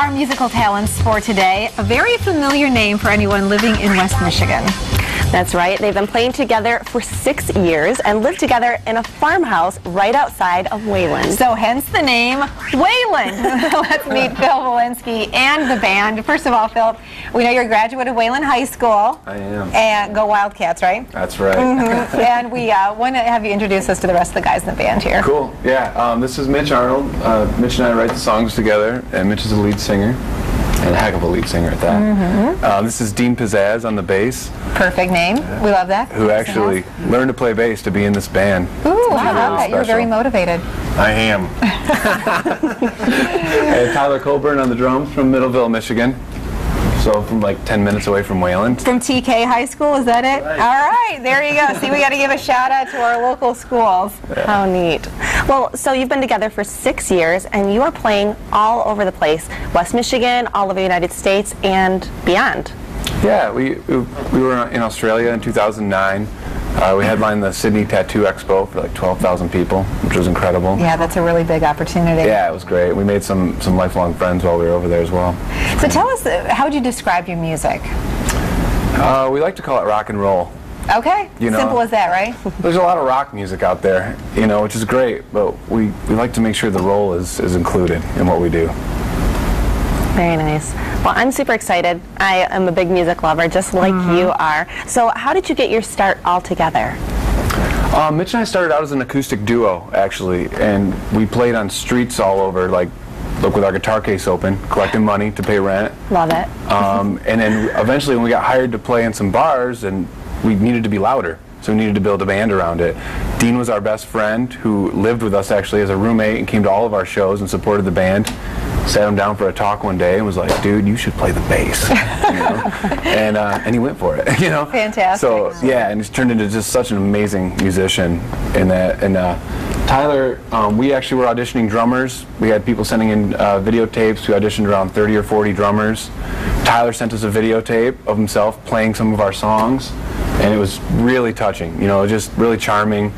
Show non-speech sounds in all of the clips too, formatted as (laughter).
Our musical talents for today, a very familiar name for anyone living in West Michigan. That's right. They've been playing together for six years and live together in a farmhouse right outside of Wayland. So hence the name Wayland. (laughs) Let's meet Phil Walensky and the band. First of all, Phil, we know you're a graduate of Wayland High School. I am. And go Wildcats, right? That's right. Mhm. and we uh, want to have you introduce us to the rest of the guys in the band here. Cool. Yeah. Um, this is Mitch Arnold. Uh, Mitch and I write the songs together, and Mitch is the lead singer, and a heck of a lead singer at that. Mhm. Uh, this is Dean Pizzazz on the bass, Perfect name. We love that. who actually learned to play bass to be in this band. Ooh, Which is how about really that? You're very motivated. I am. (laughs) and Tyler Colburn on the drums from Middleville, Michigan. So from like 10 minutes away from Wayland. From TK High School, is that it? All right, there you go. See, we got to give a shout out to our local schools. How neat. Well, so you've been together for six years and you are playing all over the place West Michigan, all over the United States, and beyond. Yeah, we, we were in Australia in 2009. Uh, we headlined the Sydney Tattoo Expo for like 12,000 people, which was incredible. Yeah, that's a really big opportunity. Yeah, it was great. We made some some lifelong friends while we were over there as well. So tell us, uh, how would you describe your music? Uh, we like to call it rock and roll. Okay, You know. simple as that, right? (laughs) There's a lot of rock music out there, you know, which is great, but we, we like to make sure the roll is, is included in what we do. Very nice. Well, I'm super excited. I am a big music lover, just like you are. So, how did you get your start all together? Um, Mitch and I started out as an acoustic duo, actually, and we played on streets all over, like, look with our guitar case open, collecting money to pay rent. Love it. Um, and then eventually, when we got hired to play in some bars, and we needed to be louder, so we needed to build a band around it. Dean was our best friend, who lived with us actually as a roommate and came to all of our shows and supported the band. Sat him down for a talk one day and was like, "Dude, you should play the bass," you know? (laughs) and uh, and he went for it, (laughs) you know. Fantastic. So yeah, and he's turned into just such an amazing musician in that. And uh, Tyler, um, we actually were auditioning drummers. We had people sending in uh, videotapes. We auditioned around 30 or 40 drummers. Tyler sent us a videotape of himself playing some of our songs, and it was really touching. You know, just really charming.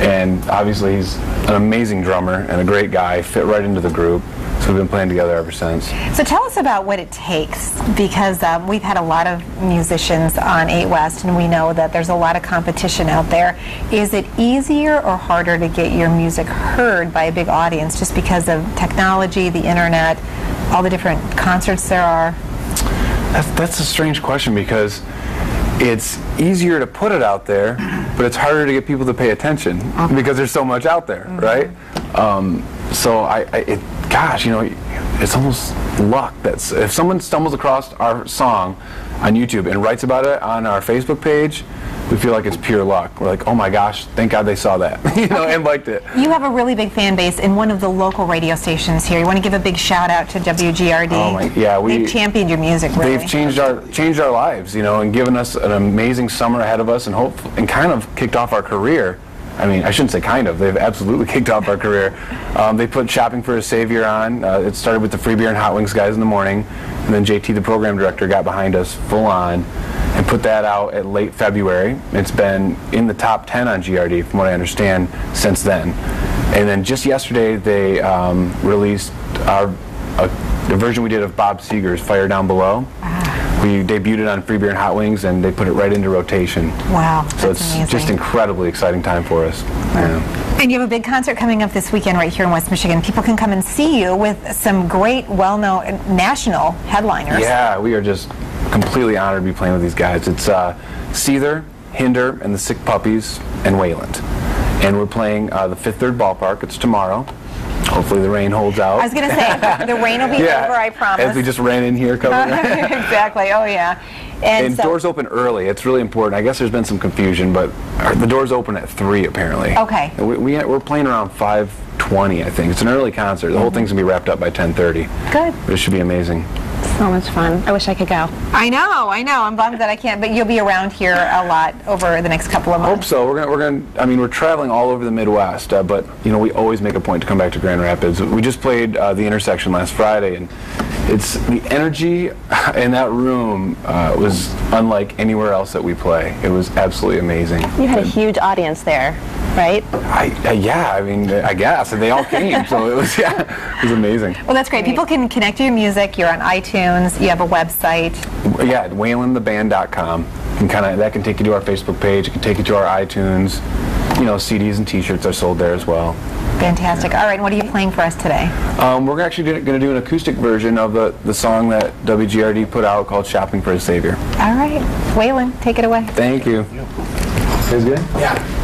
And obviously, he's an amazing drummer and a great guy. Fit right into the group. So we've been playing together ever since. So tell us about what it takes because um, we've had a lot of musicians on 8 West and we know that there's a lot of competition out there. Is it easier or harder to get your music heard by a big audience just because of technology, the internet, all the different concerts there are? That's, that's a strange question because it's easier to put it out there, but it's harder to get people to pay attention because there's so much out there, right? Um, so I, I it, gosh, you know, it's almost luck. That's if someone stumbles across our song on YouTube and writes about it on our Facebook page, we feel like it's pure luck. We're like, oh my gosh, thank God they saw that, (laughs) you know, and liked it. You have a really big fan base in one of the local radio stations here. You want to give a big shout out to WGRD? Oh my- yeah, we- They've championed your music, really. They've changed our changed our lives, you know, and given us an amazing summer ahead of us, and hope and kind of kicked off our career. I mean, I shouldn't say kind of. They've absolutely (laughs) kicked off our career. Um, they put Shopping for a Savior on. Uh, it started with the free beer and hot wings guys in the morning, and then JT, the program director, got behind us full on and put that out at late February. It's been in the top 10 on GRD, from what I understand, since then. And then just yesterday, they um, released our a, the version we did of Bob Seger's Fire Down Below. We debuted it on Free Beer and Hot Wings, and they put it right into rotation. Wow, So it's amazing. just incredibly exciting time for us. Yeah. And you have a big concert coming up this weekend right here in West Michigan. People can come and see you with some great, well-known national headliners. Yeah, we are just completely honored to be playing with these guys. It's uh, Seether, Hinder, and the Sick Puppies, and Wayland. And we're playing uh, the Fifth Third Ballpark. It's tomorrow. Hopefully the rain holds out. I was going to say, (laughs) the rain will be yeah, over, I promise. As we just ran in here covering (laughs) it. exactly. Oh, yeah. And, And so, doors open early. It's really important. I guess there's been some confusion, but the doors open at three apparently. Okay. We, we we're playing around 5:20, I think. It's an early concert. The whole mm-hmm. thing's gonna be wrapped up by 10:30. Good. But it should be amazing. So much fun. I wish I could go. I know, I know. I'm bummed that I can't, but you'll be around here a lot over the next couple of months. Hope so. We're gonna we're gonna. I mean, we're traveling all over the Midwest, uh, but you know we always make a point to come back to Grand Rapids. We just played uh, the intersection last Friday, and it's the energy (laughs) in that room uh, was unlike anywhere else that we play. It was absolutely amazing. You had a huge audience there. Right? I, uh, yeah, I mean, I guess. And they all came, so it was, (laughs) yeah, it was amazing. Well, that's great. People can connect to your music. You're on iTunes. You have a website. Yeah, at waylandtheband.com. And kind of that can take you to our Facebook page. It can take you to our iTunes. You know, CDs and T-shirts are sold there as well. Fantastic. All right, what are you playing for us today? Um, we're actually going to do an acoustic version of the, the song that WGRD put out called "Shopping for a Savior." All right, Wayland, take it away. Thank you. Is good? Yeah.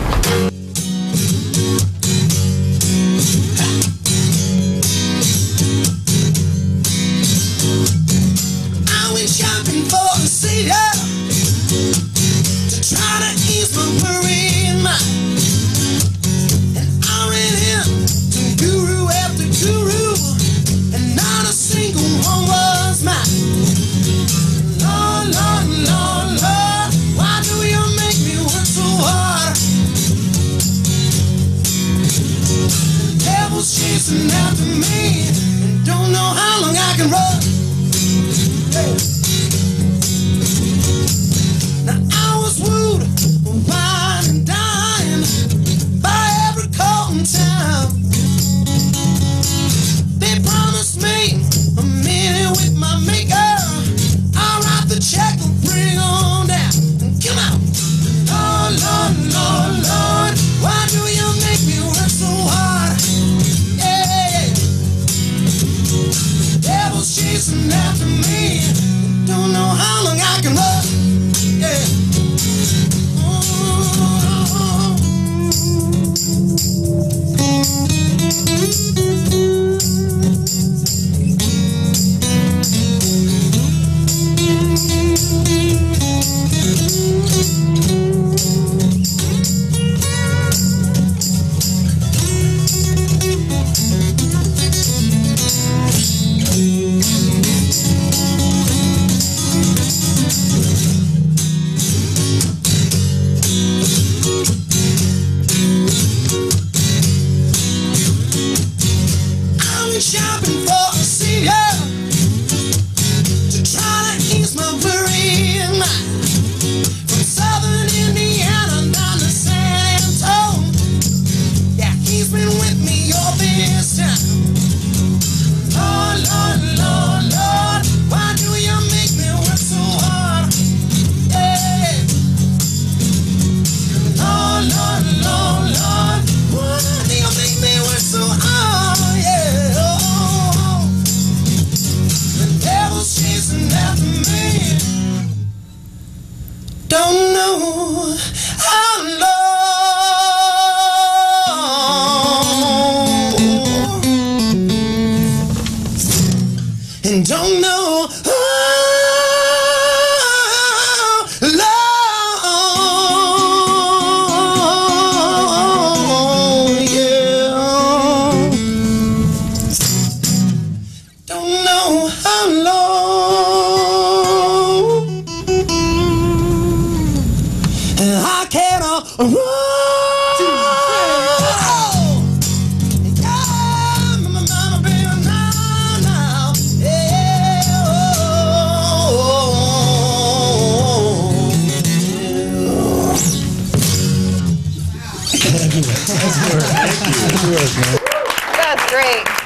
Devil's chasing after me, don't know how long I can run. Shopping Don't know how long. Now. Yeah, That's great.